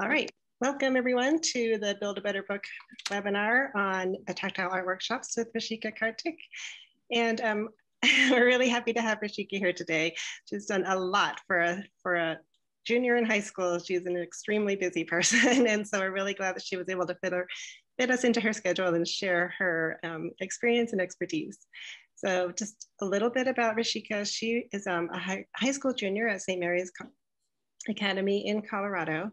All right, welcome everyone to the Build a Better Book webinar on tactile art workshops with Rishika Kartik. And um, we're really happy to have Rishika here today. She's done a lot for a, for a junior in high school. She's an extremely busy person. And so we're really glad that she was able to fit, her, fit us into her schedule and share her um, experience and expertise. So just a little bit about Rishika. She is um, a high, high, school junior at St. Mary's Academy in Colorado,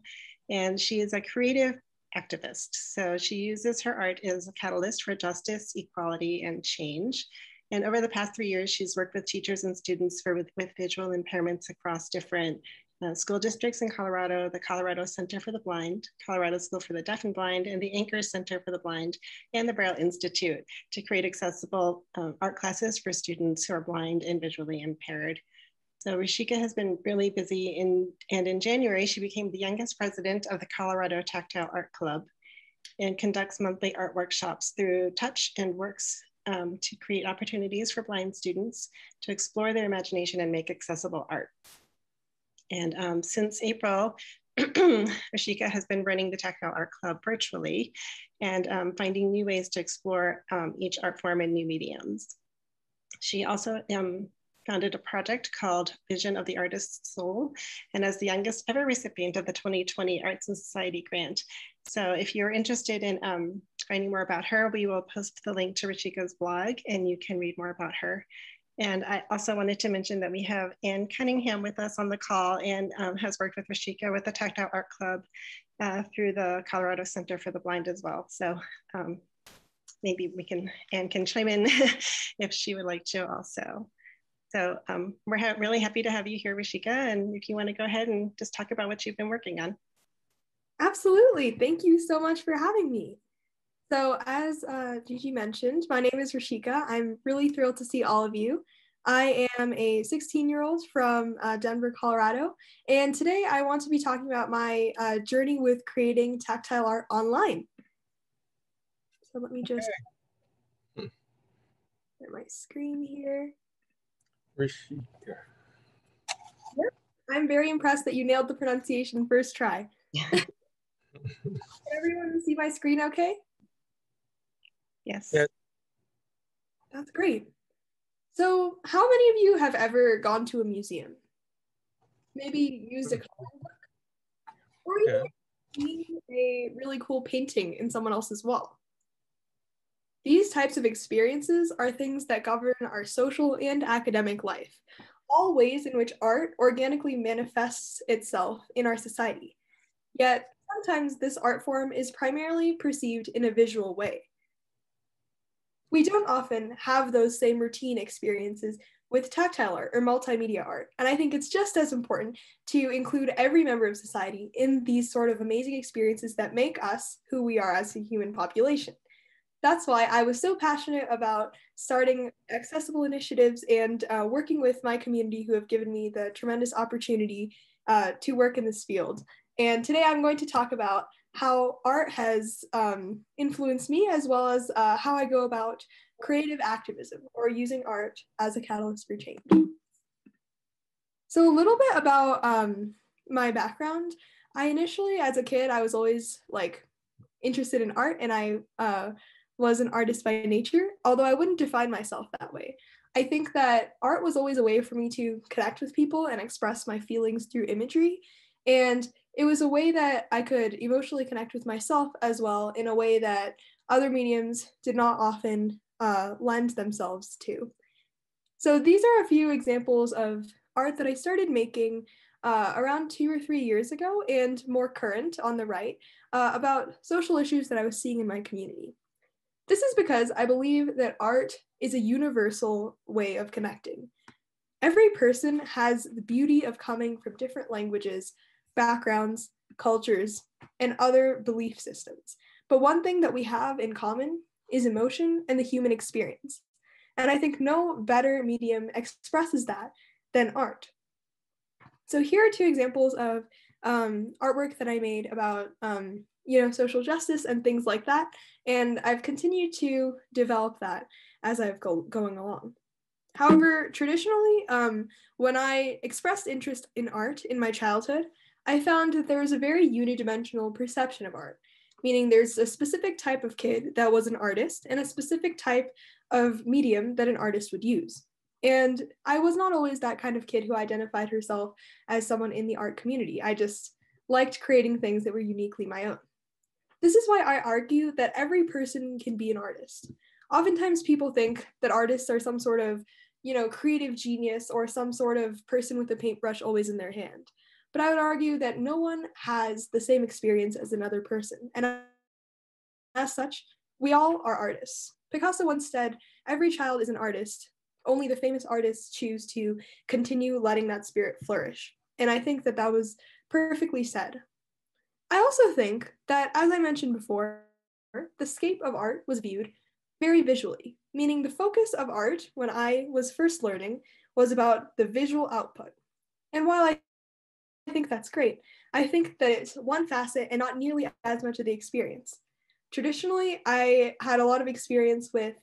and she is a creative activist. So she uses her art as a catalyst for justice, equality, and change. And over the past three years, she's worked with teachers and students for, with, with visual impairments across different uh, school districts in Colorado, the Colorado Center for the Blind, Colorado School for the Deaf and Blind, and the Anchor Center for the Blind, and the Braille Institute to create accessible um, art classes for students who are blind and visually impaired. So Rishika has been really busy in, and in January, she became the youngest president of the Colorado Tactile Art Club and conducts monthly art workshops through touch and works um, to create opportunities for blind students to explore their imagination and make accessible art. And um, since April, Rishika has been running the Tactile Art Club virtually and um, finding new ways to explore um, each art form in new mediums. She also um, founded a project called Vision of the Artist's Soul, and as the youngest ever recipient of the 2020 Arts in Society Grant. So if you're interested in um, finding more about her, we will post the link to Rishika's blog and you can read more about her. And I also wanted to mention that we have Anne Cunningham with us on the call and um, has worked with Rishika with the Tactile Art Club uh, through the Colorado Center for the Blind as well. So um, maybe we can, Anne can chime in if she would like to also. So um, we're ha really happy to have you here, Rishika. And if you want to go ahead and just talk about what you've been working on. Absolutely. Thank you so much for having me. So, as uh, Gigi mentioned, my name is Rishika. I'm really thrilled to see all of you. I am a 16 year old from uh, Denver, Colorado, and today I want to be talking about my uh, journey with creating tactile art online. So, let me just okay. get my screen here. Rishika. Yep. I'm very impressed that you nailed the pronunciation first try. Can everyone see my screen okay? Yes. yes. That's great. So, how many of you have ever gone to a museum? Maybe used a coloring book? Or even seen a really cool painting in someone else's wall? These types of experiences are things that govern our social and academic life, all ways in which art organically manifests itself in our society. Yet, sometimes this art form is primarily perceived in a visual way we don't often have those same routine experiences with tactile art or multimedia art. And I think it's just as important to include every member of society in these sort of amazing experiences that make us who we are as a human population. That's why I was so passionate about starting accessible initiatives and uh, working with my community who have given me the tremendous opportunity uh, to work in this field. And today I'm going to talk about how art has um, influenced me as well as uh, how I go about creative activism or using art as a catalyst for change. So a little bit about um, my background. I initially, as a kid, I was always like interested in art and I uh, was an artist by nature, although I wouldn't define myself that way. I think that art was always a way for me to connect with people and express my feelings through imagery. And it was a way that I could emotionally connect with myself as well in a way that other mediums did not often uh, lend themselves to. So these are a few examples of art that I started making uh, around two or three years ago and more current on the right uh, about social issues that I was seeing in my community. This is because I believe that art is a universal way of connecting. Every person has the beauty of coming from different languages backgrounds, cultures, and other belief systems. But one thing that we have in common is emotion and the human experience. And I think no better medium expresses that than art. So here are two examples of um, artwork that I made about um, you know social justice and things like that. And I've continued to develop that as I've go going along. However, traditionally, um, when I expressed interest in art in my childhood, I found that there was a very unidimensional perception of art, meaning there's a specific type of kid that was an artist and a specific type of medium that an artist would use. And I was not always that kind of kid who identified herself as someone in the art community. I just liked creating things that were uniquely my own. This is why I argue that every person can be an artist. Oftentimes people think that artists are some sort of, you know, creative genius or some sort of person with a paintbrush always in their hand. But I would argue that no one has the same experience as another person. And as such, we all are artists. Picasso once said, every child is an artist. Only the famous artists choose to continue letting that spirit flourish. And I think that that was perfectly said. I also think that, as I mentioned before, the scape of art was viewed very visually, meaning the focus of art when I was first learning was about the visual output. And while I think that's great, I think that it's one facet and not nearly as much of the experience. Traditionally, I had a lot of experience with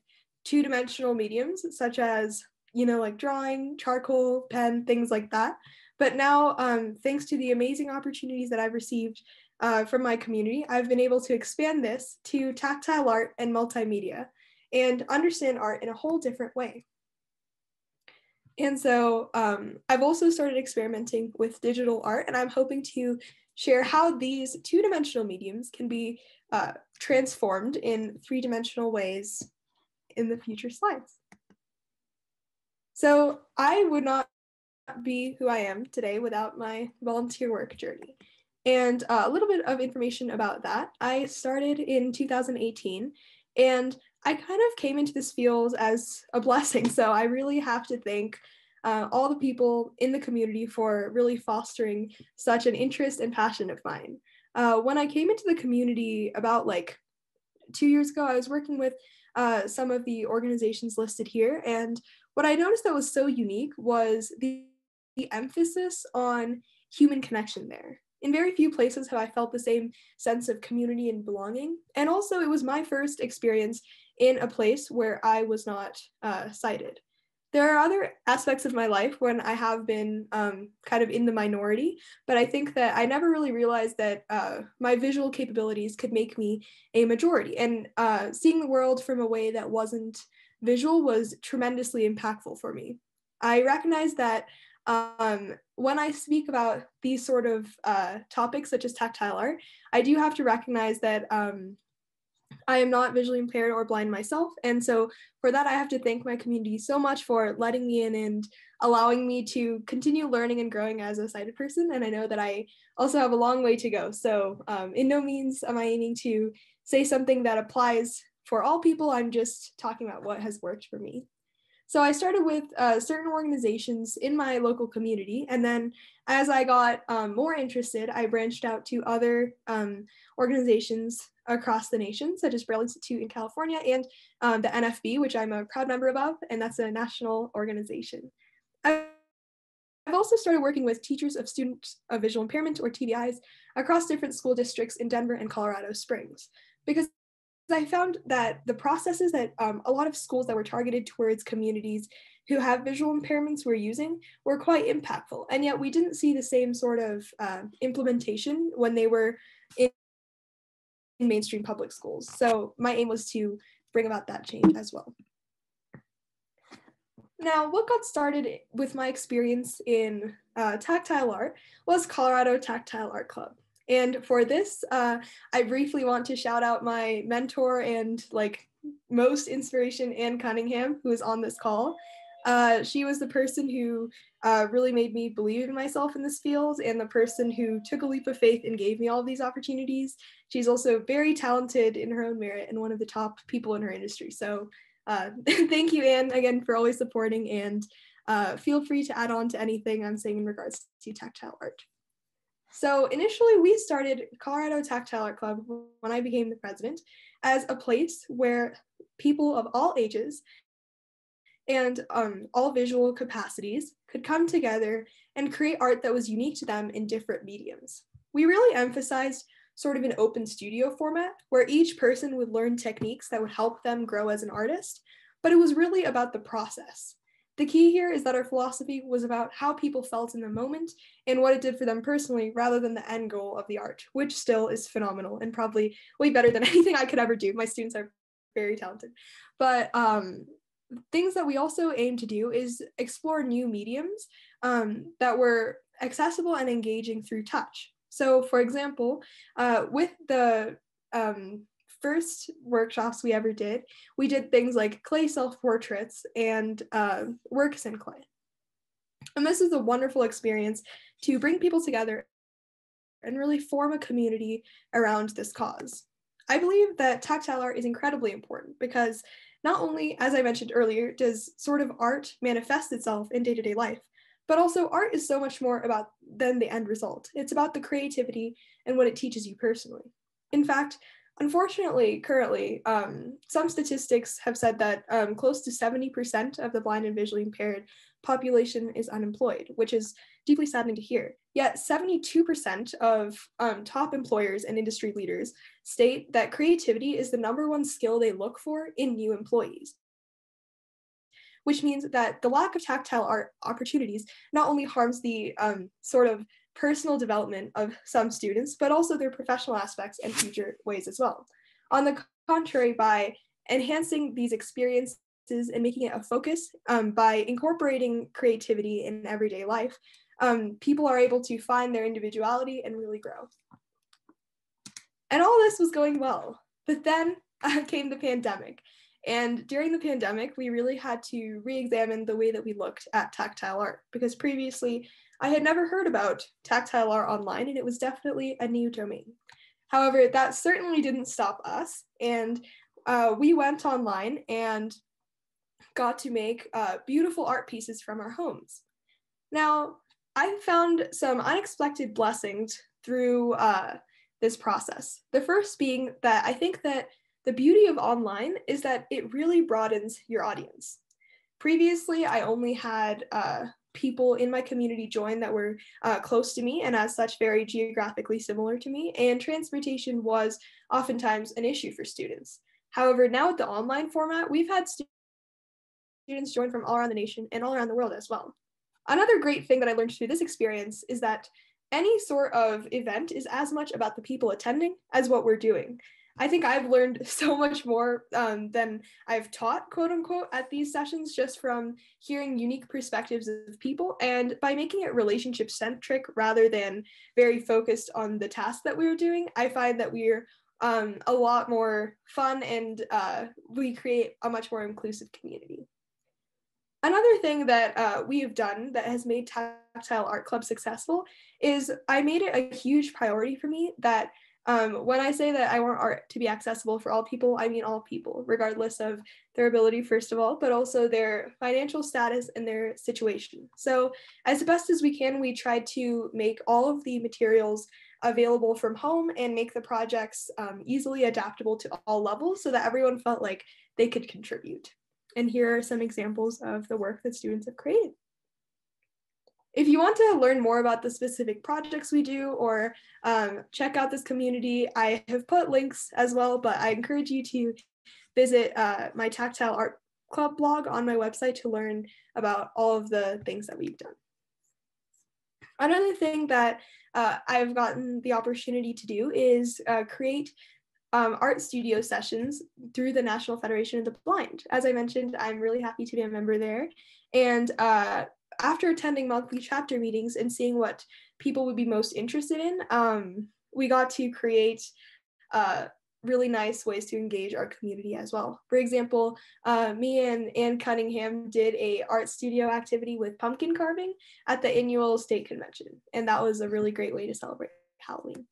two dimensional mediums, such as, you know, like drawing, charcoal, pen, things like that. But now, um, thanks to the amazing opportunities that I've received uh, from my community, I've been able to expand this to tactile art and multimedia and understand art in a whole different way. And so um, I've also started experimenting with digital art, and I'm hoping to share how these two dimensional mediums can be uh, transformed in three dimensional ways in the future slides. So I would not be who I am today without my volunteer work journey. And uh, a little bit of information about that. I started in 2018 and I kind of came into this field as a blessing. So I really have to thank uh, all the people in the community for really fostering such an interest and passion of mine. Uh, when I came into the community about like two years ago, I was working with uh, some of the organizations listed here. And what I noticed that was so unique was the, the emphasis on human connection there. In very few places have I felt the same sense of community and belonging. And also, it was my first experience in a place where I was not uh, sighted. There are other aspects of my life when I have been um, kind of in the minority, but I think that I never really realized that uh, my visual capabilities could make me a majority. And uh, seeing the world from a way that wasn't visual was tremendously impactful for me. I recognize that um, when I speak about these sort of uh, topics, such as tactile art, I do have to recognize that um, I am not visually impaired or blind myself. And so for that, I have to thank my community so much for letting me in and allowing me to continue learning and growing as a sighted person. And I know that I also have a long way to go. So um, in no means am I aiming to say something that applies for all people. I'm just talking about what has worked for me. So I started with uh, certain organizations in my local community. And then as I got um, more interested, I branched out to other um, organizations across the nation, such as Braille Institute in California and um, the NFB, which I'm a proud member of, and that's a national organization. I've also started working with teachers of students of visual impairment or TVIs across different school districts in Denver and Colorado Springs because I found that the processes that um, a lot of schools that were targeted towards communities who have visual impairments were using were quite impactful. And yet we didn't see the same sort of uh, implementation when they were in, in mainstream public schools. So my aim was to bring about that change as well. Now, what got started with my experience in uh, tactile art was Colorado Tactile Art Club. And for this, uh, I briefly want to shout out my mentor and like most inspiration, Anne Cunningham, who is on this call. Uh, she was the person who uh, really made me believe in myself in this field and the person who took a leap of faith and gave me all these opportunities. She's also very talented in her own merit and one of the top people in her industry. So uh, thank you, Anne, again, for always supporting and uh, feel free to add on to anything I'm saying in regards to tactile art. So initially, we started Colorado Tactile Art Club when I became the president as a place where people of all ages and um, all visual capacities could come together and create art that was unique to them in different mediums. We really emphasized sort of an open studio format where each person would learn techniques that would help them grow as an artist, but it was really about the process. The key here is that our philosophy was about how people felt in the moment and what it did for them personally rather than the end goal of the art, which still is phenomenal and probably way better than anything I could ever do. My students are very talented. But um, things that we also aim to do is explore new mediums um, that were accessible and engaging through touch. So, for example, uh, with the um, first workshops we ever did, we did things like clay self portraits and uh, works in clay. And this is a wonderful experience to bring people together and really form a community around this cause. I believe that tactile art is incredibly important because not only, as I mentioned earlier, does sort of art manifest itself in day to day life, but also art is so much more about than the end result. It's about the creativity and what it teaches you personally. In fact, Unfortunately, currently, um, some statistics have said that um, close to 70% of the blind and visually impaired population is unemployed, which is deeply saddening to hear. Yet, 72% of um, top employers and industry leaders state that creativity is the number one skill they look for in new employees. Which means that the lack of tactile art opportunities not only harms the um, sort of personal development of some students, but also their professional aspects and future ways as well. On the contrary, by enhancing these experiences and making it a focus um, by incorporating creativity in everyday life, um, people are able to find their individuality and really grow. And all this was going well. But then uh, came the pandemic. And during the pandemic, we really had to re examine the way that we looked at tactile art because previously I had never heard about tactile art online, and it was definitely a new domain. However, that certainly didn't stop us, and uh, we went online and got to make uh, beautiful art pieces from our homes. Now, I found some unexpected blessings through uh, this process. The first being that I think that the beauty of online is that it really broadens your audience. Previously, I only had uh, people in my community joined that were uh, close to me and as such very geographically similar to me and transportation was oftentimes an issue for students. However now with the online format we've had students join from all around the nation and all around the world as well. Another great thing that i learned through this experience is that any sort of event is as much about the people attending as what we're doing I think I've learned so much more um, than I've taught, quote unquote, at these sessions just from hearing unique perspectives of people and by making it relationship centric rather than very focused on the task that we are doing. I find that we're um, a lot more fun and uh, we create a much more inclusive community. Another thing that uh, we have done that has made Tactile Art Club successful is I made it a huge priority for me that um, when I say that I want art to be accessible for all people, I mean all people, regardless of their ability, first of all, but also their financial status and their situation. So, as best as we can, we try to make all of the materials available from home and make the projects um, easily adaptable to all levels so that everyone felt like they could contribute. And here are some examples of the work that students have created. If you want to learn more about the specific projects we do or um, check out this community, I have put links as well, but I encourage you to visit uh, my Tactile Art Club blog on my website to learn about all of the things that we've done. Another thing that uh, I've gotten the opportunity to do is uh, create um, art studio sessions through the National Federation of the Blind. As I mentioned, I'm really happy to be a member there. And uh, after attending monthly chapter meetings and seeing what people would be most interested in, um, we got to create uh, really nice ways to engage our community as well. For example, uh, me and Ann Cunningham did a art studio activity with pumpkin carving at the annual state convention, and that was a really great way to celebrate Halloween.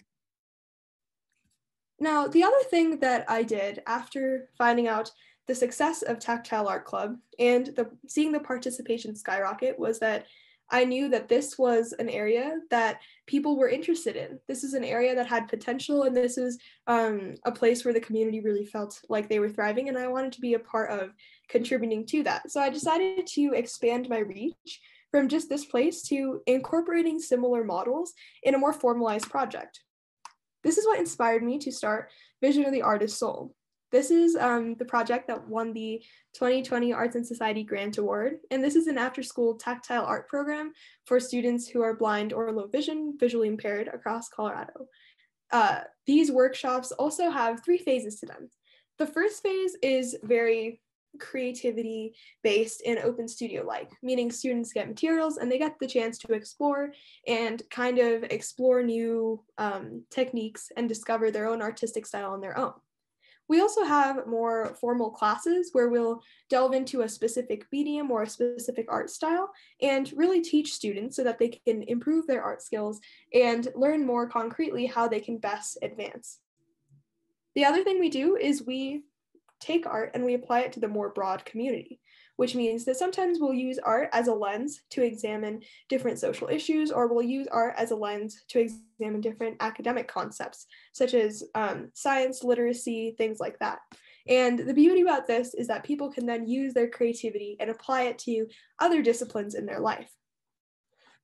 Now, the other thing that I did after finding out the success of Tactile Art Club and the seeing the participation skyrocket was that I knew that this was an area that people were interested in. This is an area that had potential, and this is um, a place where the community really felt like they were thriving, and I wanted to be a part of contributing to that. So I decided to expand my reach from just this place to incorporating similar models in a more formalized project. This is what inspired me to start Vision of the Artist Soul. This is um, the project that won the 2020 Arts in Society Grant Award, and this is an after-school tactile art program for students who are blind or low vision, visually impaired across Colorado. Uh, these workshops also have three phases to them. The first phase is very creativity based and open studio like, meaning students get materials and they get the chance to explore and kind of explore new um, techniques and discover their own artistic style on their own. We also have more formal classes where we'll delve into a specific medium or a specific art style and really teach students so that they can improve their art skills and learn more concretely how they can best advance. The other thing we do is we take art and we apply it to the more broad community, which means that sometimes we'll use art as a lens to examine different social issues, or we'll use art as a lens to examine different academic concepts, such as um, science, literacy, things like that. And the beauty about this is that people can then use their creativity and apply it to other disciplines in their life.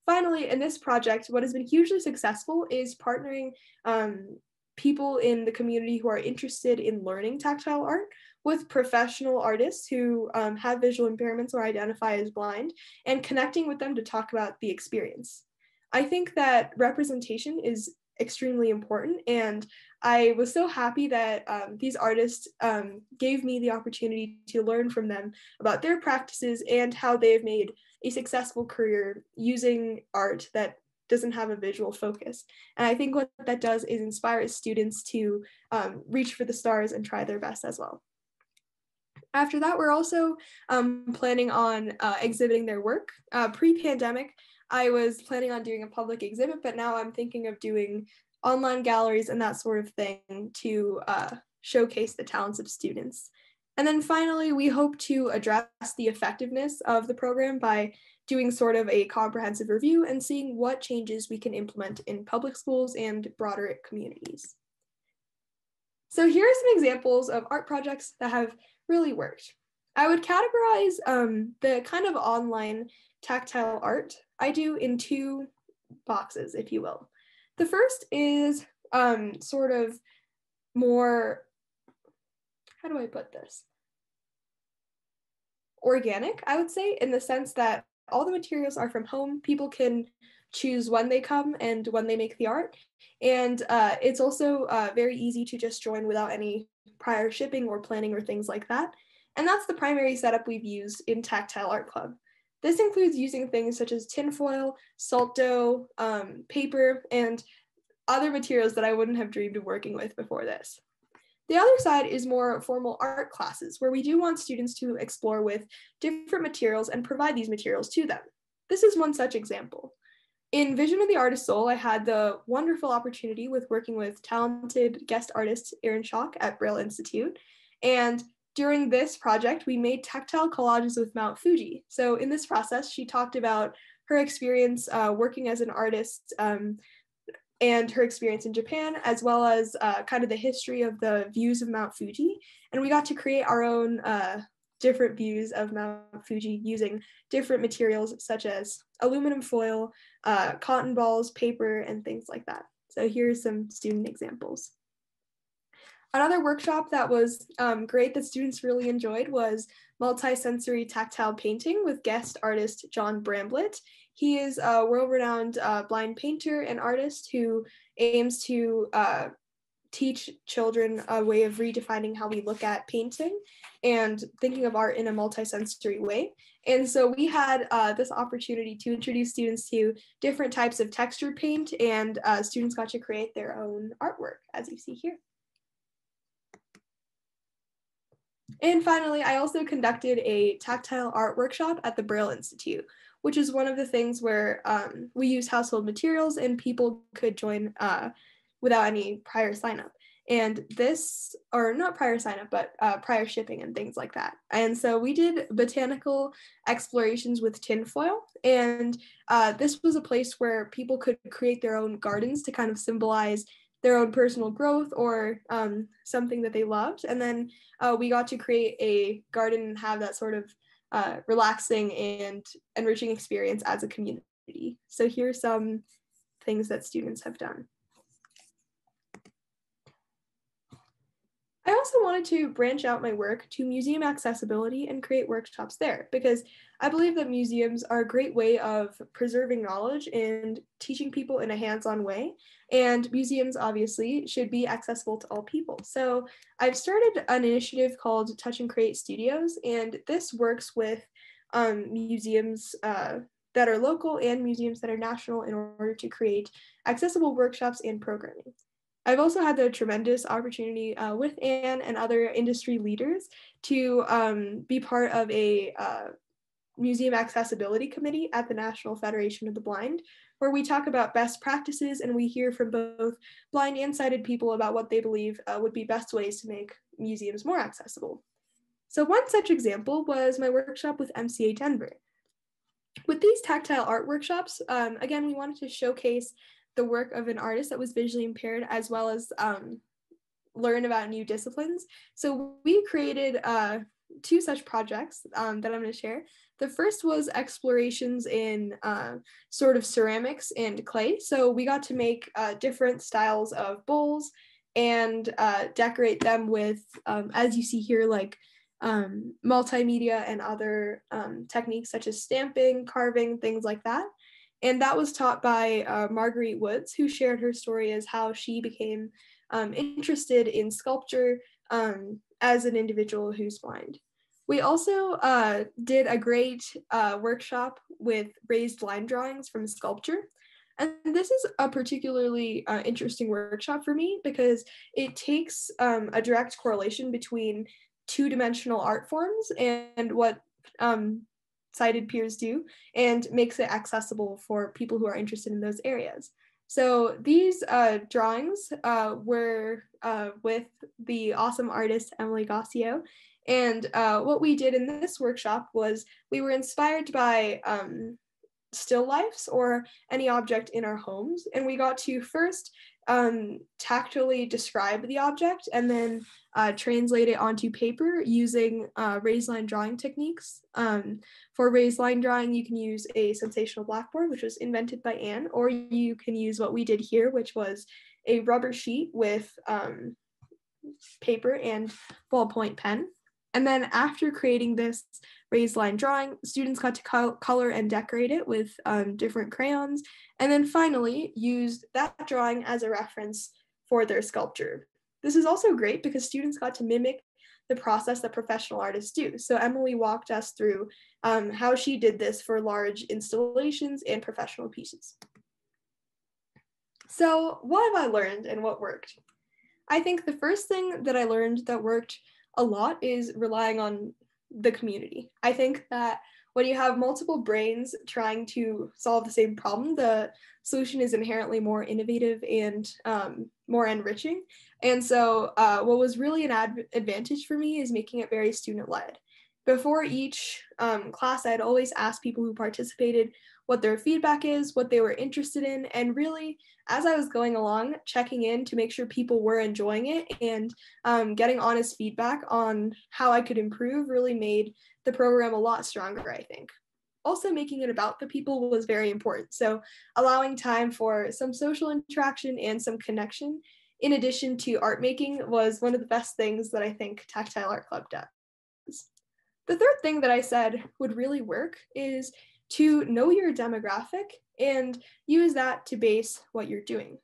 Finally, in this project, what has been hugely successful is partnering um, people in the community who are interested in learning tactile art with professional artists who um, have visual impairments or identify as blind and connecting with them to talk about the experience. I think that representation is extremely important and I was so happy that um, these artists um, gave me the opportunity to learn from them about their practices and how they've made a successful career using art that doesn't have a visual focus. And I think what that does is inspire students to um, reach for the stars and try their best as well. After that, we're also um, planning on uh, exhibiting their work. Uh, Pre-pandemic, I was planning on doing a public exhibit, but now I'm thinking of doing online galleries and that sort of thing to uh, showcase the talents of students. And then finally, we hope to address the effectiveness of the program by doing sort of a comprehensive review and seeing what changes we can implement in public schools and broader communities. So here are some examples of art projects that have really worked. I would categorize um, the kind of online tactile art I do in two boxes, if you will. The first is um, sort of more, how do I put this? Organic, I would say, in the sense that all the materials are from home. People can choose when they come and when they make the art. And uh, it's also uh, very easy to just join without any prior shipping or planning or things like that. And that's the primary setup we've used in Tactile Art Club. This includes using things such as tinfoil, salt dough, um, paper, and other materials that I wouldn't have dreamed of working with before this. The other side is more formal art classes, where we do want students to explore with different materials and provide these materials to them. This is one such example. In Vision of the Artist Soul, I had the wonderful opportunity with working with talented guest artist Erin Schock at Braille Institute. And during this project, we made tactile collages with Mount Fuji. So in this process, she talked about her experience uh, working as an artist um, and her experience in Japan, as well as uh, kind of the history of the views of Mount Fuji. And we got to create our own uh, different views of Mount Fuji using different materials such as aluminum foil, uh, cotton balls, paper, and things like that. So here's some student examples. Another workshop that was um, great that students really enjoyed was multisensory tactile painting with guest artist John Bramblett. He is a world-renowned uh, blind painter and artist who aims to uh, teach children a way of redefining how we look at painting and thinking of art in a multisensory way. And so we had uh, this opportunity to introduce students to different types of texture paint and uh, students got to create their own artwork as you see here. And finally, I also conducted a tactile art workshop at the Braille Institute, which is one of the things where um, we use household materials and people could join uh, without any prior sign up. And this, or not prior sign up, but uh, prior shipping and things like that. And so we did botanical explorations with tinfoil. And uh, this was a place where people could create their own gardens to kind of symbolize their own personal growth or um, something that they loved. And then uh, we got to create a garden and have that sort of uh, relaxing and enriching experience as a community. So here are some things that students have done. I also wanted to branch out my work to museum accessibility and create workshops there because I believe that museums are a great way of preserving knowledge and teaching people in a hands on way. And museums obviously should be accessible to all people. So I've started an initiative called Touch and Create Studios, and this works with um, museums uh, that are local and museums that are national in order to create accessible workshops and programming. I've also had the tremendous opportunity uh, with Anne and other industry leaders to um, be part of a uh, museum accessibility committee at the National Federation of the Blind, where we talk about best practices and we hear from both blind and sighted people about what they believe uh, would be best ways to make museums more accessible. So one such example was my workshop with MCA Denver. With these tactile art workshops, um, again, we wanted to showcase the work of an artist that was visually impaired as well as um, learn about new disciplines. So we created uh, two such projects um, that I'm going to share. The first was explorations in uh, sort of ceramics and clay. So we got to make uh, different styles of bowls and uh, decorate them with, um, as you see here, like um, multimedia and other um, techniques such as stamping, carving, things like that. And that was taught by uh, Marguerite Woods, who shared her story as how she became um, interested in sculpture um, as an individual who's blind. We also uh, did a great uh, workshop with raised line drawings from sculpture. And this is a particularly uh, interesting workshop for me because it takes um, a direct correlation between two dimensional art forms and what um, sighted peers do and makes it accessible for people who are interested in those areas. So these uh, drawings uh, were uh, with the awesome artist Emily Gossiaux. And uh, what we did in this workshop was we were inspired by um, still lifes or any object in our homes. And we got to first um, describe the object and then uh, translate it onto paper using uh, raised line drawing techniques. Um, for raised line drawing, you can use a sensational blackboard, which was invented by Anne, or you can use what we did here, which was a rubber sheet with um, paper and ballpoint pen. And then after creating this raised line drawing, students got to co color and decorate it with um, different crayons. And then finally used that drawing as a reference for their sculpture. This is also great because students got to mimic the process that professional artists do. So Emily walked us through um, how she did this for large installations and professional pieces. So what have I learned and what worked? I think the first thing that I learned that worked a lot is relying on the community. I think that when you have multiple brains trying to solve the same problem, the solution is inherently more innovative and um, more enriching. And so, uh, what was really an ad- advantage for me is making it very student led. Before each um, class, I'd always ask people who participated what their feedback is, what they were interested in, and really, as I was going along, checking in to make sure people were enjoying it and um, getting honest feedback on how I could improve really made the program a lot stronger, I think. Also, making it about the people was very important. So, allowing time for some social interaction and some connection, in addition to art making, was one of the best things that I think Tactile Art Club does. The third thing that I said would really work is to know your demographic and use that to base what you're doing.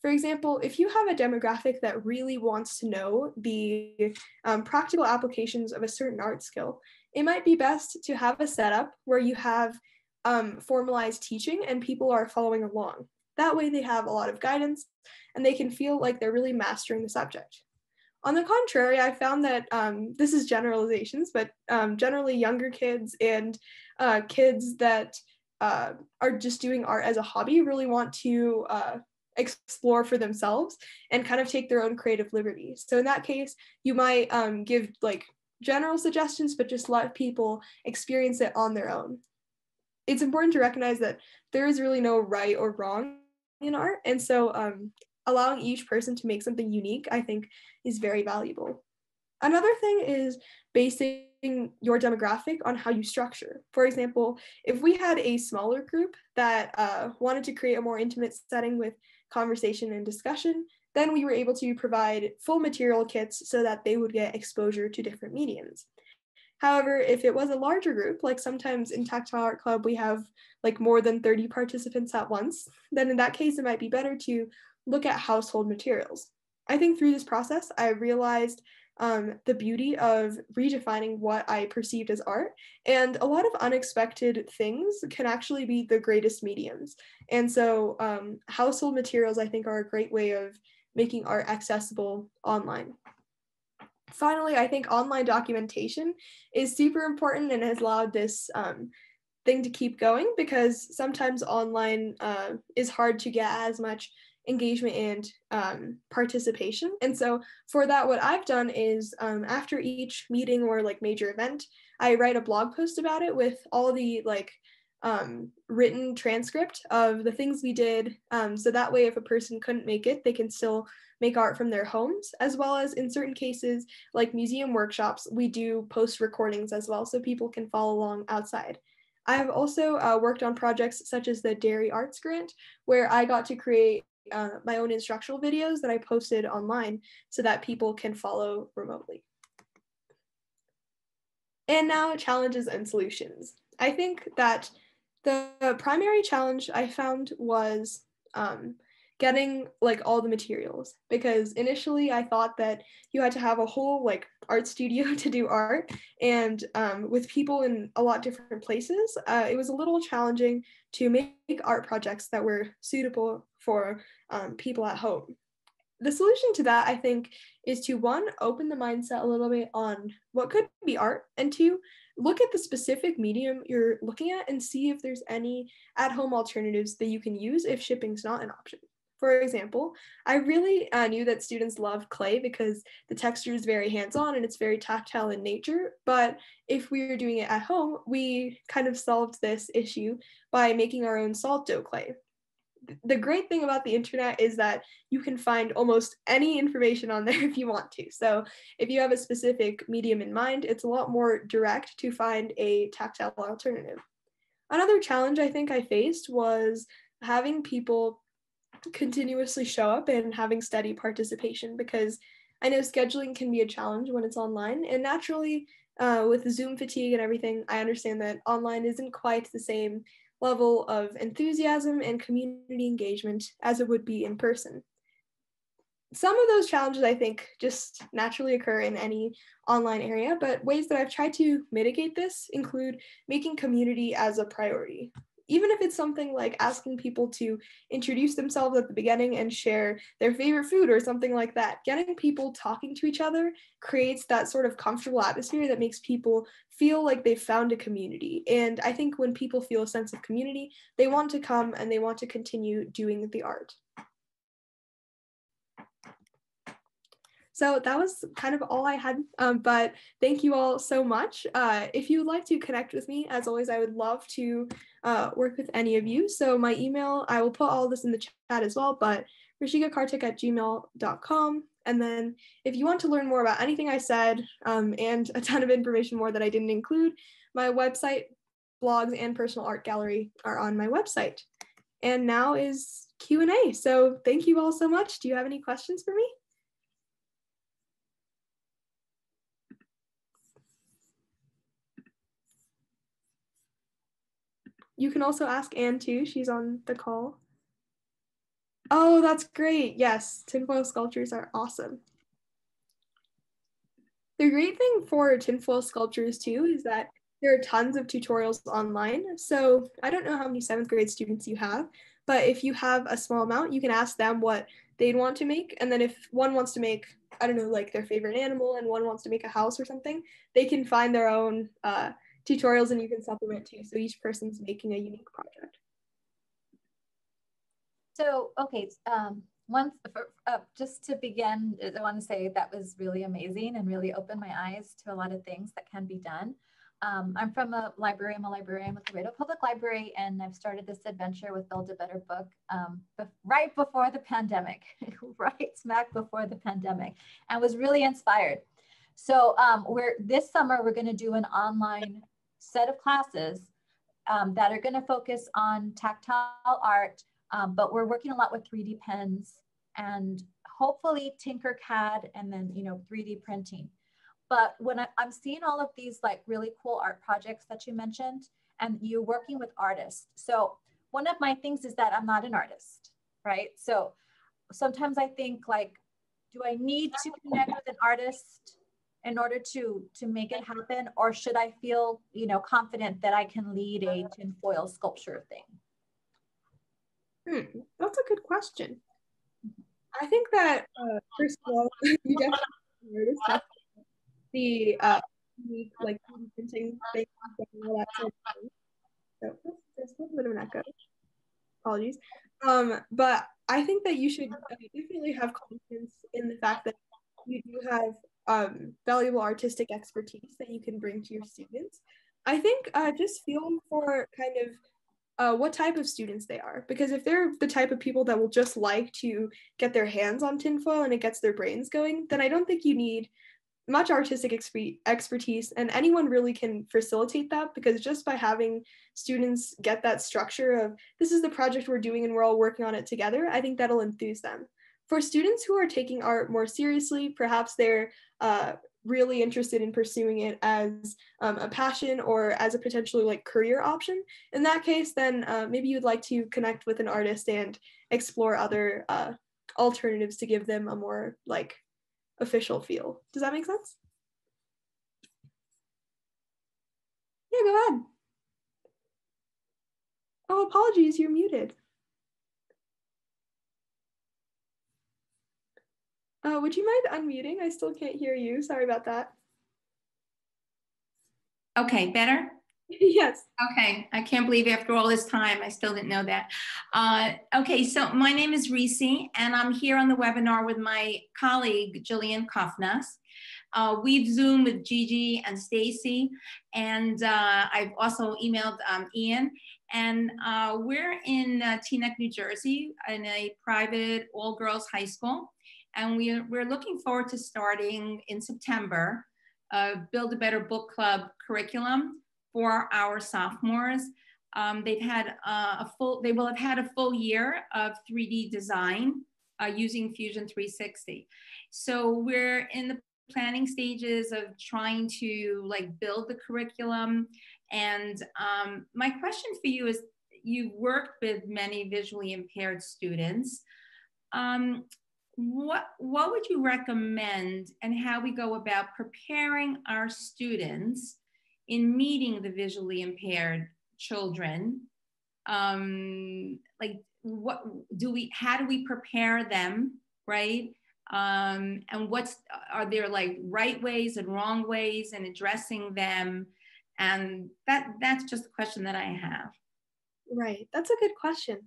For example, if you have a demographic that really wants to know the um, practical applications of a certain art skill, it might be best to have a setup where you have um, formalized teaching and people are following along. That way, they have a lot of guidance and they can feel like they're really mastering the subject. On the contrary, I found that um, this is generalizations, but um, generally younger kids and uh, kids that uh, are just doing art as a hobby really want to uh, explore for themselves and kind of take their own creative liberty. So in that case, you might um, give like general suggestions, but just let people experience it on their own. It's important to recognize that there is really no right or wrong in art. And so um, allowing each person to make something unique, I think, is very valuable. Another thing is basing your demographic on how you structure. For example, if we had a smaller group that uh, wanted to create a more intimate setting with conversation and discussion, then we were able to provide full material kits so that they would get exposure to different mediums. However, if it was a larger group, like sometimes in Tactile Art Club, we have like more than 30 participants at once, then in that case, it might be better to look at household materials. I think through this process, I realized um, the beauty of redefining what I perceived as art. And a lot of unexpected things can actually be the greatest mediums. And so, um, household materials, I think, are a great way of making art accessible online. Finally, I think online documentation is super important and has allowed this um, thing to keep going because sometimes online uh, is hard to get as much engagement and um, participation. And so for that, what I've done is um, after each meeting or like major event, I write a blog post about it with all the like um, written transcript of the things we did. Um, so that way, if a person couldn't make it, they can still make art from their homes, as well as in certain cases, like museum workshops, we do post recordings as well, so people can follow along outside. I have also uh, worked on projects such as the Dairy Arts Grant, where I got to create uh, my own instructional videos that I posted online so that people can follow remotely. And now challenges and solutions. I think that the primary challenge I found was um, getting like all the materials because initially I thought that you had to have a whole like art studio to do art and um, with people in a lot different places uh, it was a little challenging to make art projects that were suitable for um, people at home the solution to that i think is to one open the mindset a little bit on what could be art and two look at the specific medium you're looking at and see if there's any at home alternatives that you can use if shipping's not an option for example, I really uh, knew that students love clay because the texture is very hands-on and it's very tactile in nature. But if we were doing it at home, we kind of solved this issue by making our own salt dough clay. The great thing about the internet is that you can find almost any information on there if you want to. So if you have a specific medium in mind, it's a lot more direct to find a tactile alternative. Another challenge I think I faced was having people continuously show up and having steady participation because I know scheduling can be a challenge when it's online. And naturally, uh, with Zoom fatigue and everything, I understand that online isn't quite the same level of enthusiasm and community engagement as it would be in person. Some of those challenges, I think, just naturally occur in any online area, but ways that I've tried to mitigate this include making community as a priority even if it's something like asking people to introduce themselves at the beginning and share their favorite food or something like that, getting people talking to each other creates that sort of comfortable atmosphere that makes people feel like they've found a community. And I think when people feel a sense of community, they want to come and they want to continue doing the art. So that was kind of all I had. Um, but thank you all so much. Uh, if you would like to connect with me, as always, I would love to uh, work with any of you. So my email, I will put all this in the chat as well, but rishikakartik at gmail.com. And then if you want to learn more about anything I said um, and a ton of information more that I didn't include, my website, blogs, and personal art gallery are on my website. And now is Q&A. So thank you all so much. Do you have any questions for me? You can also ask Anne too. She's on the call. Oh, that's great. Yes, tinfoil sculptures are awesome. The great thing for tinfoil sculptures too is that there are tons of tutorials online. So I don't know how many seventh grade students you have, but if you have a small amount, you can ask them what they'd want to make. And then if one wants to make, I don't know, like their favorite animal and one wants to make a house or something, they can find their own uh, tutorials and you can supplement too. So each person's making a unique project. So, okay, um, once uh, just to begin, I want to say that was really amazing and really opened my eyes to a lot of things that can be done. Um, I'm from a library, I'm a librarian with the Laredo Public Library, and I've started this adventure with Build a Better Book um, right before the pandemic, right smack before the pandemic, and was really inspired. So um, we're this summer we're going to do an online set of classes um, that are going to focus on tactile art, um, but we're working a lot with 3D pens and hopefully Tinkercad and then, you know, 3D printing. But when I, I'm seeing all of these like really cool art projects that you mentioned, and you're working with artists. So one of my things is that I'm not an artist, right? So sometimes I think like, do I need to connect with an artist in order to to make it happen, or should I feel you know confident that I can lead a tinfoil sculpture thing? Hmm, that's a good question. I think that uh, first of all, you definitely noticed the uh, unique like printing things and all that sort of thing. So there's a little bit of an echo. Apologies. Um, but I think that you should definitely have confidence in the fact that you do have um, valuable artistic expertise that you can bring to your students. I think uh, just feel for kind of uh, what type of students they are. Because if they're the type of people that will just like to get their hands on tinfoil and it gets their brains going, then I don't think you need much artistic exp- expertise and anyone really can facilitate that because just by having students get that structure of this is the project we're doing and we're all working on it together i think that'll enthuse them for students who are taking art more seriously perhaps they're uh, really interested in pursuing it as um, a passion or as a potentially like career option in that case then uh, maybe you'd like to connect with an artist and explore other uh, alternatives to give them a more like official feel. Does that make sense? Yeah go ahead. Oh apologies you're muted Uh, would you mind unmuting? I still can't hear you. Sorry about that. Okay, better? yes. Okay, I can't believe after all this time, I still didn't know that. Uh, okay, so my name is Reese, and I'm here on the webinar with my colleague, Jillian Kofnas. Uh, we've Zoomed with Gigi and Stacy, and uh, I've also emailed um, Ian. And uh, we're in uh, Teaneck, New Jersey, in a private all-girls high school. And we are, we're looking forward to starting in September, uh, Build a Better Book Club curriculum for our sophomores. Um, they've had uh, a full, they will have had a full year of 3D design uh, using Fusion 360. So we're in the planning stages of trying to like build the curriculum. And um, my question for you is, you've worked with many visually impaired students. Um, what what would you recommend and how we go about preparing our students in meeting the visually impaired children? Um like what do we how do we prepare them right? Um and what's are there like right ways and wrong ways in addressing them? And that that's just a question that i have. Right. That's a good question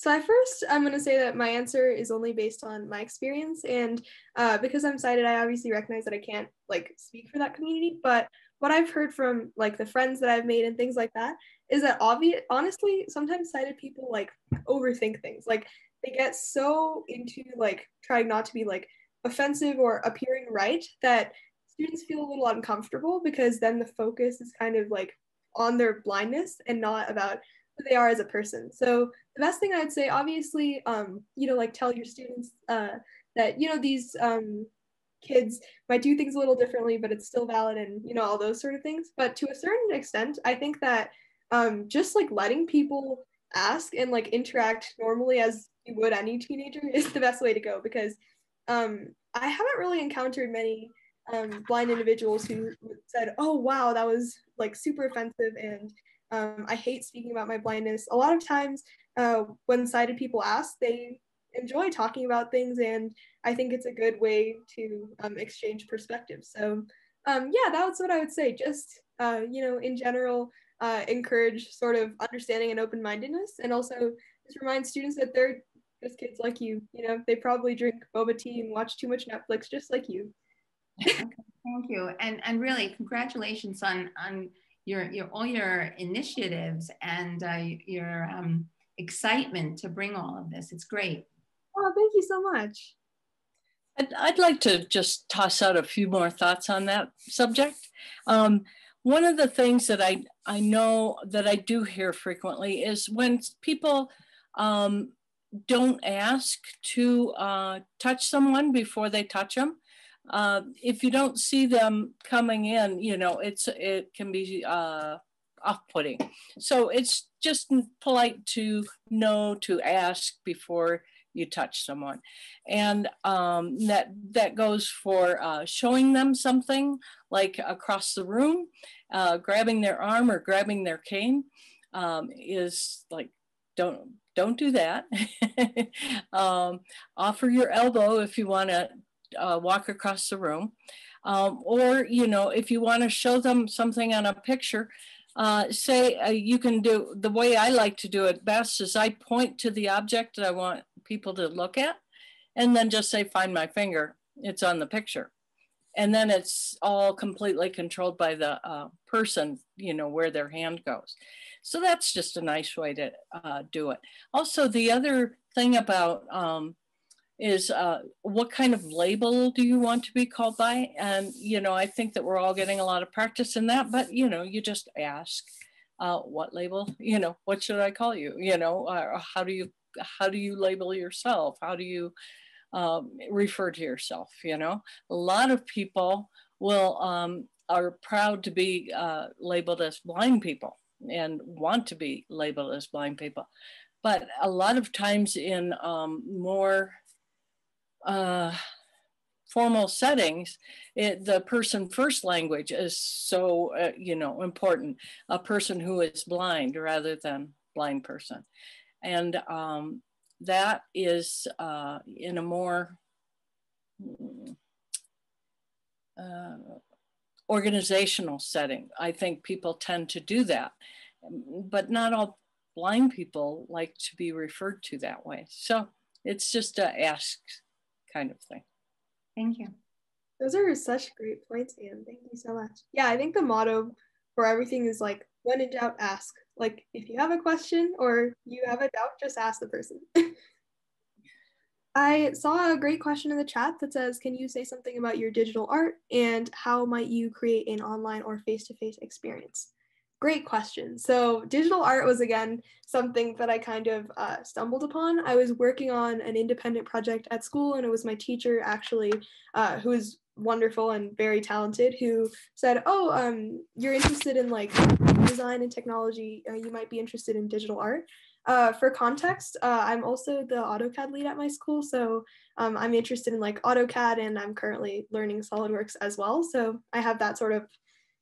so I first, I'm going to say that my answer is only based on my experience, and uh, because I'm sighted, I obviously recognize that I can't like speak for that community. But what I've heard from like the friends that I've made and things like that is that obvious. Honestly, sometimes sighted people like overthink things. Like they get so into like trying not to be like offensive or appearing right that students feel a little uncomfortable because then the focus is kind of like on their blindness and not about who they are as a person. So the best thing I'd say, obviously, um, you know, like tell your students uh, that you know these um, kids might do things a little differently, but it's still valid, and you know all those sort of things. But to a certain extent, I think that um, just like letting people ask and like interact normally as you would any teenager is the best way to go because um, I haven't really encountered many um, blind individuals who said, "Oh wow, that was like super offensive," and um, I hate speaking about my blindness. A lot of times, uh, when sighted people ask, they enjoy talking about things, and I think it's a good way to um, exchange perspectives. So, um, yeah, that's what I would say. Just uh, you know, in general, uh, encourage sort of understanding and open mindedness, and also just remind students that they're just kids like you. You know, they probably drink boba tea and watch too much Netflix, just like you. okay, thank you, and and really, congratulations on on your, your all your initiatives and uh, your um, excitement to bring all of this. It's great. Oh, thank you so much. I'd, I'd like to just toss out a few more thoughts on that subject. Um, one of the things that I, I know that I do hear frequently is when people um, don't ask to uh, touch someone before they touch them. Uh, if you don't see them coming in, you know, it's it can be uh, off-putting. So it's just polite to know to ask before you touch someone, and um, that that goes for uh, showing them something like across the room, uh, grabbing their arm or grabbing their cane um, is like don't don't do that. um, offer your elbow if you want to uh, walk across the room. Um, or, you know, if you want to show them something on a picture, uh, say uh, you can do the way I like to do it best is I point to the object that I want people to look at and then just say, find my finger. It's on the picture. And then it's all completely controlled by the uh, person, you know, where their hand goes. So that's just a nice way to uh, do it. Also, the other thing about um, is uh, what kind of label do you want to be called by? And, you know, I think that we're all getting a lot of practice in that, but, you know, you just ask uh, what label, you know, what should I call you? You know, uh, how do you, how do you label yourself? How do you um, refer to yourself? You know, a lot of people will, um, are proud to be uh, labeled as blind people and want to be labeled as blind people. But a lot of times in um, more uh, formal settings, it, the person first language is so, uh, you know, important. A person who is blind rather than blind person. And um, that is uh, in a more uh, organizational setting. I think people tend to do that, but not all blind people like to be referred to that way. So it's just a ask kind of thing. Thank you. Those are such great points, Anne. Thank you so much. Yeah, I think the motto for everything is like, when in doubt, ask. Like, if you have a question or you have a doubt, just ask the person. I saw a great question in the chat that says, Can you say something about your digital art and how might you create an online or face to face experience? Great question. So, digital art was again something that I kind of uh, stumbled upon. I was working on an independent project at school, and it was my teacher actually, uh, who is wonderful and very talented, who said, "Oh, um, you're interested in like design and technology. Uh, you might be interested in digital art." Uh, for context, uh, I'm also the AutoCAD lead at my school, so um, I'm interested in like AutoCAD, and I'm currently learning SolidWorks as well. So I have that sort of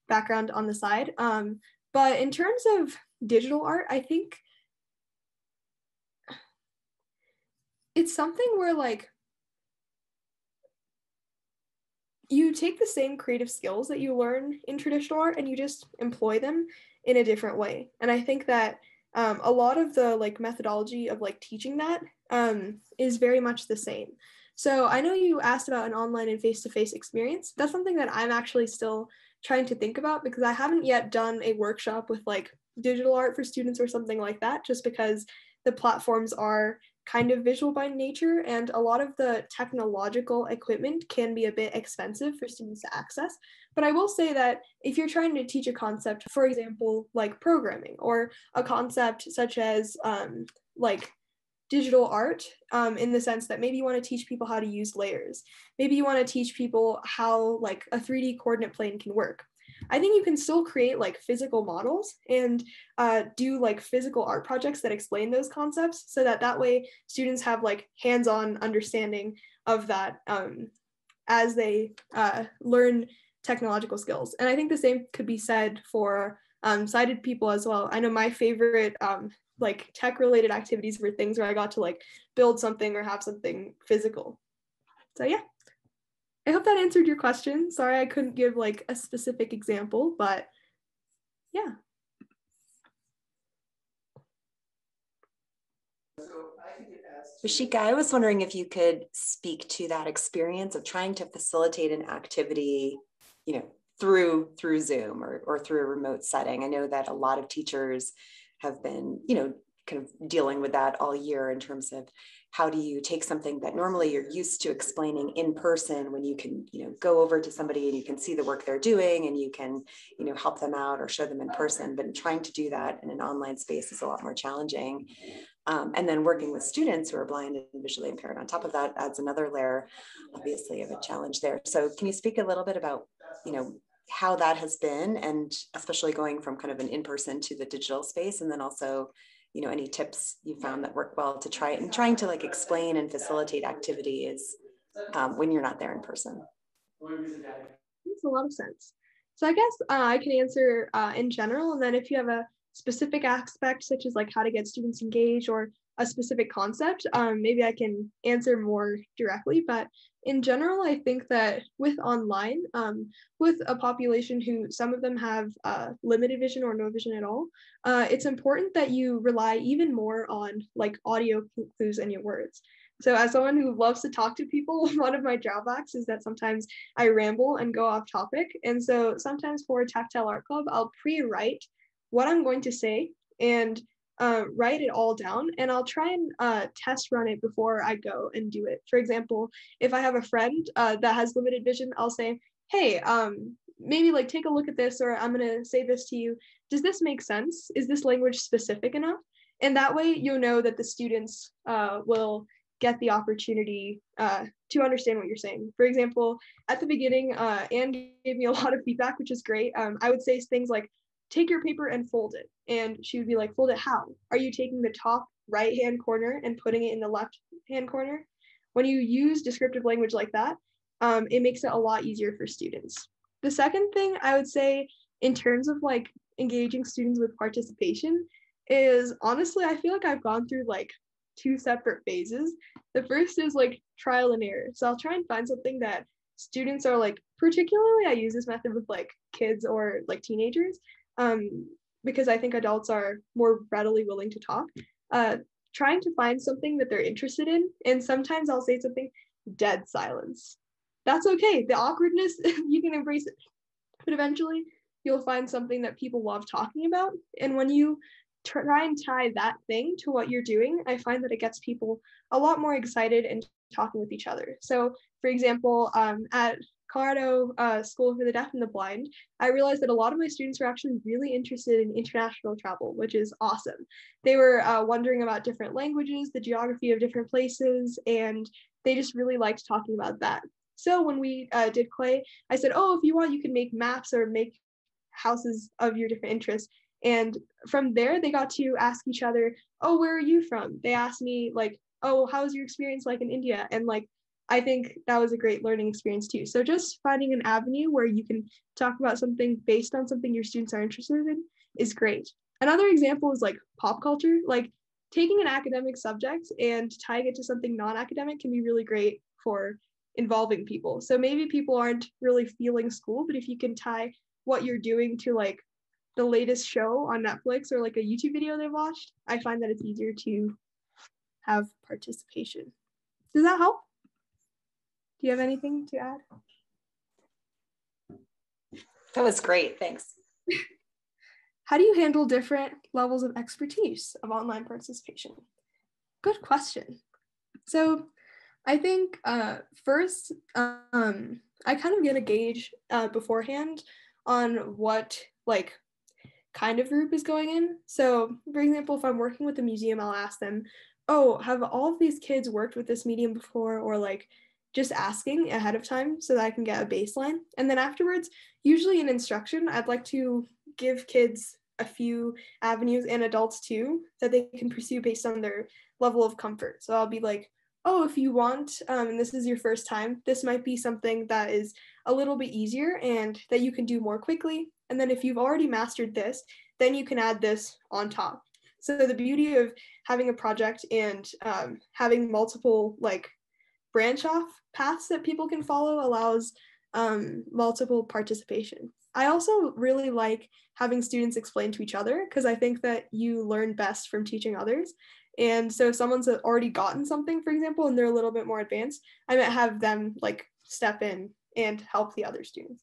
background on the side. Um, but in terms of digital art, I think it's something where like you take the same creative skills that you learn in traditional art and you just employ them in a different way. And I think that um, a lot of the like methodology of like teaching that um, is very much the same. So I know you asked about an online and face-to-face experience. That's something that I'm actually still trying to think about because I haven't yet done a workshop with like digital art for students or something like that, just because the platforms are kind of visual by nature and a lot of the technological equipment can be a bit expensive for students to access. But I will say that if you're trying to teach a concept, for example, like programming or a concept such as um, like digital art um, in the sense that maybe you want to teach people how to use layers. Maybe you want to teach people how like a 3D coordinate plane can work. I think you can still create like physical models and uh, do like physical art projects that explain those concepts so that that way students have like hands-on understanding of that um, as they uh, learn technological skills. And I think the same could be said for um, sighted people as well. I know my favorite um, like tech related activities were things where I got to like build something or have something physical. So yeah. I hope that answered your question. Sorry I couldn't give like a specific example, but yeah. Rishika, I was wondering if you could speak to that experience of trying to facilitate an activity, you know, through through Zoom or, or through a remote setting. I know that a lot of teachers have been, you know, kind of dealing with that all year in terms of how do you take something that normally you're used to explaining in person when you can you know go over to somebody and you can see the work they're doing and you can you know help them out or show them in person but trying to do that in an online space is a lot more challenging Um, and then working with students who are blind and visually impaired on top of that adds another layer, obviously, of a challenge there. So can you speak a little bit about, you know, how that has been and especially going from kind of an in-person to the digital space and then also you know any tips you found that work well to try and trying to like explain and facilitate activities um, when you're not there in person. Makes a lot of sense. So i guess uh, i can answer uh, in general and then if you have a specific aspect such as like how to get students engaged or a specific concept um, maybe i can answer more directly but in general, I think that with online, um, with a population who some of them have uh, limited vision or no vision at all, uh, it's important that you rely even more on like audio clues in your words. So, as someone who loves to talk to people, one of my drawbacks is that sometimes I ramble and go off topic. And so, sometimes for a tactile art club, I'll pre write what I'm going to say and uh, write it all down and I'll try and uh, test run it before I go and do it. For example, if I have a friend uh, that has limited vision, I'll say, hey, um, maybe like take a look at this or I'm going to say this to you. Does this make sense? Is this language specific enough? And that way you'll know that the students uh, will get the opportunity uh, to understand what you're saying. For example, at the beginning, uh, Anne gave me a lot of feedback, which is great. Um, I would say things like, take your paper and fold it. And she would be like, fold it how? Are you taking the top right hand corner and putting it in the left hand corner? When you use descriptive language like that, um, it makes it a lot easier for students. The second thing I would say in terms of like engaging students with participation is honestly, I feel like I've gone through like two separate phases. The first is like trial and error. So I'll try and find something that students are like, particularly I use this method with like kids or like teenagers um, because I think adults are more readily willing to talk, uh, trying to find something that they're interested in. And sometimes I'll say something, dead silence. That's okay. The awkwardness, you can embrace it. But eventually, you'll find something that people love talking about. And when you try and tie that thing to what you're doing, I find that it gets people a lot more excited and talking with each other. So, for example, um, at Colorado uh, School for the Deaf and the Blind, I realized that a lot of my students were actually really interested in international travel, which is awesome. They were uh, wondering about different languages, the geography of different places, and they just really liked talking about that. So when we uh, did clay, I said, oh, if you want, you can make maps or make houses of your different interests. And from there, they got to ask each other, oh, where are you from? They asked me, like, oh, how was your experience like in India? And like, I think that was a great learning experience too. So just finding an avenue where you can talk about something based on something your students are interested in is great. Another example is like pop culture. Like taking an academic subject and tying it to something non-academic can be really great for involving people. So maybe people aren't really feeling school, but if you can tie what you're doing to like the latest show on Netflix or like a YouTube video they've watched, I find that it's easier to have participation. Does that help? Do you have anything to add? That was great. Thanks. How do you handle different levels of expertise of online participation? Good question. So, I think uh, first, um, I kind of get a gauge uh, beforehand on what like kind of group is going in. So, for example, if I'm working with a museum, I'll ask them, "Oh, have all of these kids worked with this medium before?" Or like, just asking ahead of time so that I can get a baseline. And then afterwards, usually in instruction, I'd like to give kids a few avenues and adults too that they can pursue based on their level of comfort. So I'll be like, oh, if you want, um, and this is your first time, this might be something that is a little bit easier and that you can do more quickly. And then if you've already mastered this, then you can add this on top. So the beauty of having a project and um, having multiple like branch off paths that people can follow allows um, multiple participation. I also really like having students explain to each other because I think that you learn best from teaching others. And so if someone's already gotten something, for example, and they're a little bit more advanced, I might have them like step in and help the other students.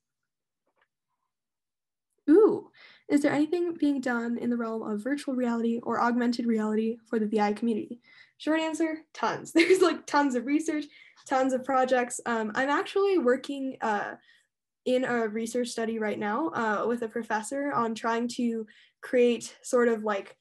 Ooh, is there anything being done in the realm of virtual reality or augmented reality for the VI community? Short answer, tons. There's like tons of research, tons of projects. Um, I'm actually working uh, in a research study right now uh, with a professor on trying to create sort of like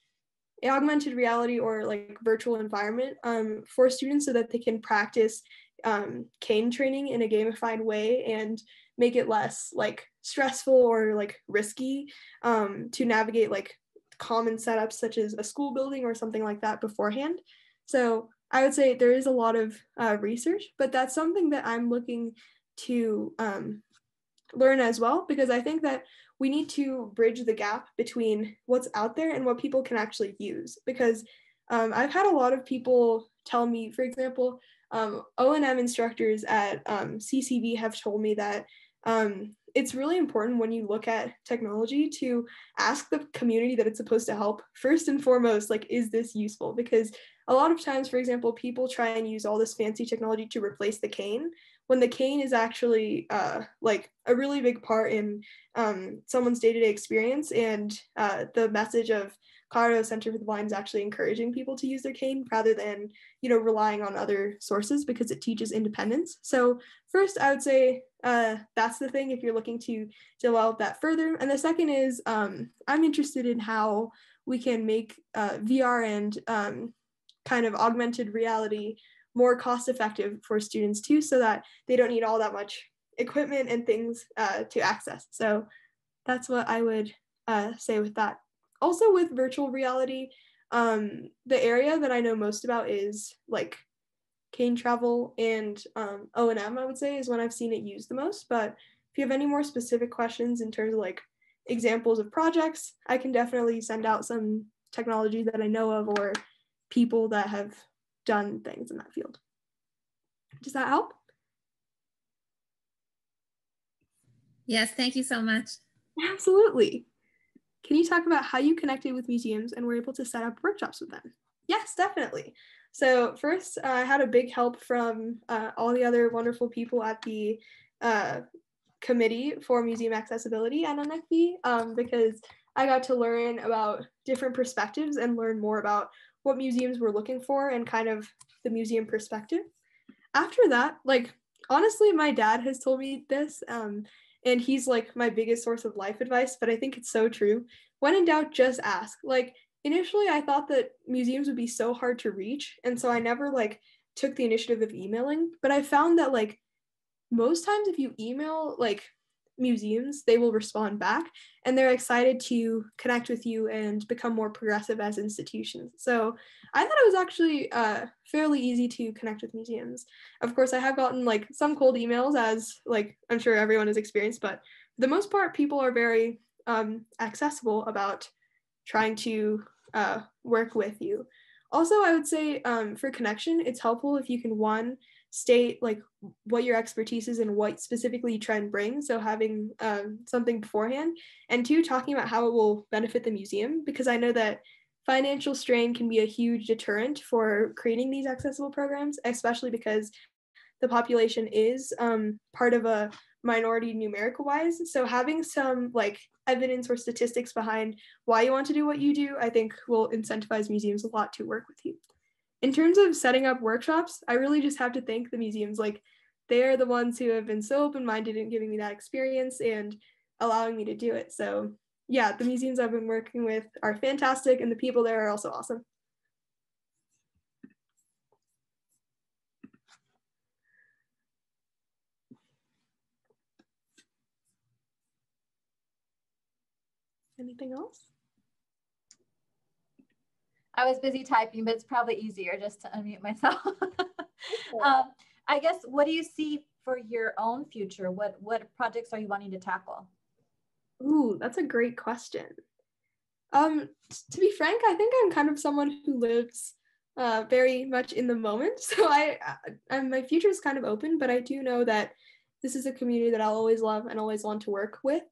augmented reality or like virtual environment um, for students so that they can practice um, cane training in a gamified way and make it less like stressful or like risky um, to navigate like common setups such as a school building or something like that beforehand. So I would say there is a lot of uh, research, but that's something that I'm looking to um, learn as well because I think that we need to bridge the gap between what's out there and what people can actually use. Because um, I've had a lot of people tell me, for example, um, O&M instructors at um, have told me that um, it's really important when you look at technology to ask the community that it's supposed to help first and foremost like is this useful? Because a lot of times for example people try and use all this fancy technology to replace the cane when the cane is actually uh, like a really big part in um, someone's day-to-day experience and uh, the message of Colorado Center for the Blind is actually encouraging people to use their cane rather than you know relying on other sources because it teaches independence. So first, I would say uh, that's the thing if you're looking to develop that further. And the second is um, I'm interested in how we can make uh, VR and um, kind of augmented reality more cost effective for students too, so that they don't need all that much equipment and things uh, to access. So that's what I would uh, say with that. Also, with virtual reality, um, the area that I know most about is like cane travel and um, O&M, I would say, is when I've seen it used the most. But if you have any more specific questions in terms of like examples of projects, I can definitely send out some technology that I know of or people that have done things in that field. Does that help? Yes, thank you so much. Absolutely. Can you talk about how you connected with museums and were able to set up workshops with them? Yes, definitely. So first, uh, I had a big help from uh, all the other wonderful people at the uh, committee for museum accessibility at NFB um, because I got to learn about different perspectives and learn more about what museums were looking for and kind of the museum perspective. After that, like honestly, my dad has told me this, um, and he's like my biggest source of life advice, but I think it's so true. When in doubt, just ask. Like initially, I thought that museums would be so hard to reach, and so I never like took the initiative of emailing, but I found that like most times if you email like museums, they will respond back and they're excited to connect with you and become more progressive as institutions. So I thought it was actually uh, fairly easy to connect with museums. Of course, I have gotten like some cold emails, as like I'm sure everyone has experienced, but for the most part, people are very um, accessible about trying to uh, work with you. Also, I would say um, for connection, it's helpful if you can one state like what your expertise is and what specifically you try and bring. So having um, something beforehand, and two, talking about how it will benefit the museum because I know that financial strain can be a huge deterrent for creating these accessible programs, especially because the population is um, part of a minority numerical wise. So having some like evidence or statistics behind why you want to do what you do, I think will incentivize museums a lot to work with you in terms of setting up workshops, I really just have to thank the museums. Like they are the ones who have been so open-minded in giving me that experience and allowing me to do it. So yeah, the museums I've been working with are fantastic and the people there are also awesome. Anything else? I was busy typing, but it's probably easier just to unmute myself. um, I guess, what do you see for your own future? What, what projects are you wanting to tackle? Ooh, that's a great question. Um, to be frank, I think I'm kind of someone who lives uh, very much in the moment. So I, I, my future is kind of open, but I do know that this is a community that I'll always love and always want to work with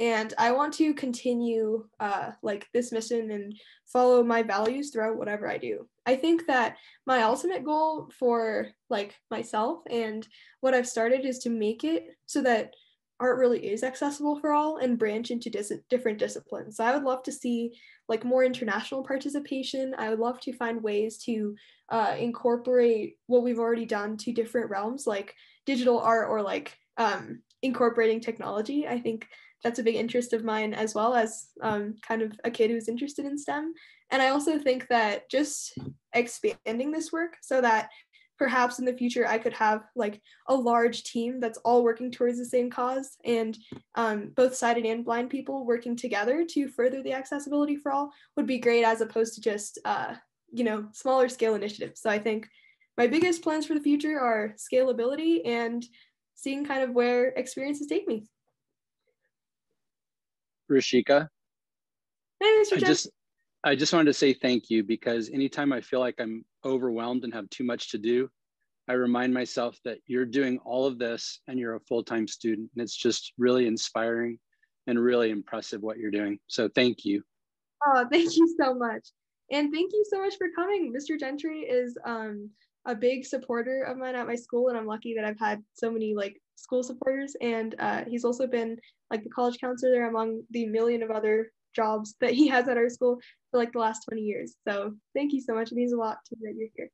and i want to continue uh, like this mission and follow my values throughout whatever i do. I think that my ultimate goal for like myself and what i've started is to make it so that art really is accessible for all and branch into dis- different disciplines. So i would love to see like more international participation. I would love to find ways to uh, incorporate what we've already done to different realms like digital art or like um, incorporating technology. I think that's a big interest of mine as well as um, kind of a kid who's interested in STEM. And I also think that just expanding this work so that perhaps in the future I could have like a large team that's all working towards the same cause and um, both sighted and blind people working together to further the accessibility for all would be great as opposed to just uh, you know smaller scale initiatives. So I think my biggest plans for the future are scalability and seeing kind of where experiences take me. Rishika. Hey, Mr. I just I just wanted to say thank you because anytime I feel like I'm overwhelmed and have too much to do, I remind myself that you're doing all of this and you're a full-time student. And it's just really inspiring and really impressive what you're doing. So thank you. Oh, thank you so much. And thank you so much for coming. Mr. Gentry is um, a big supporter of mine at my school, and I'm lucky that I've had so many like school supporters. And uh, he's also been like the college counselor there among the million of other jobs that he has at our school for like the last 20 years. So thank you so much. It means a lot to me that you're here.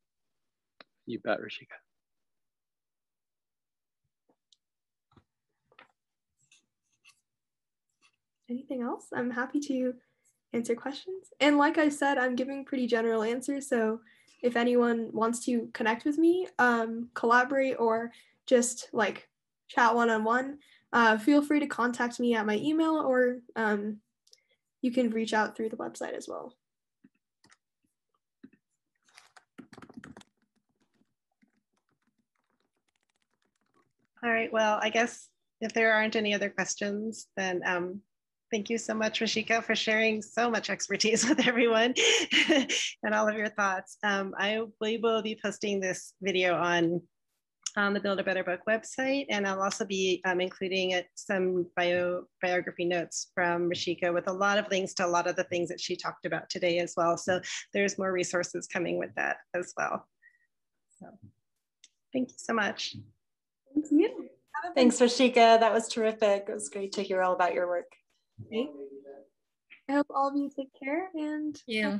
You bet, Rishika. Anything else? I'm happy to answer questions. And like I said, I'm giving pretty general answers. So if anyone wants to connect with me, um, collaborate, or just like chat one on one, feel free to contact me at my email or um, you can reach out through the website as well. All right, well, I guess if there aren't any other questions, then um, thank you so much, Rishika, for sharing so much expertise with everyone and all of your thoughts. Um, I we will be posting this video on on the Build a Better Book website. And I'll also be um, including some bio, biography notes from Rishika with a lot of links to a lot of the things that she talked about today as well. So there's more resources coming with that as well. So thank you so much. Thank you. Thanks, Rishika. That was terrific. It was great to hear all about your work. I hope all of you take care and yeah.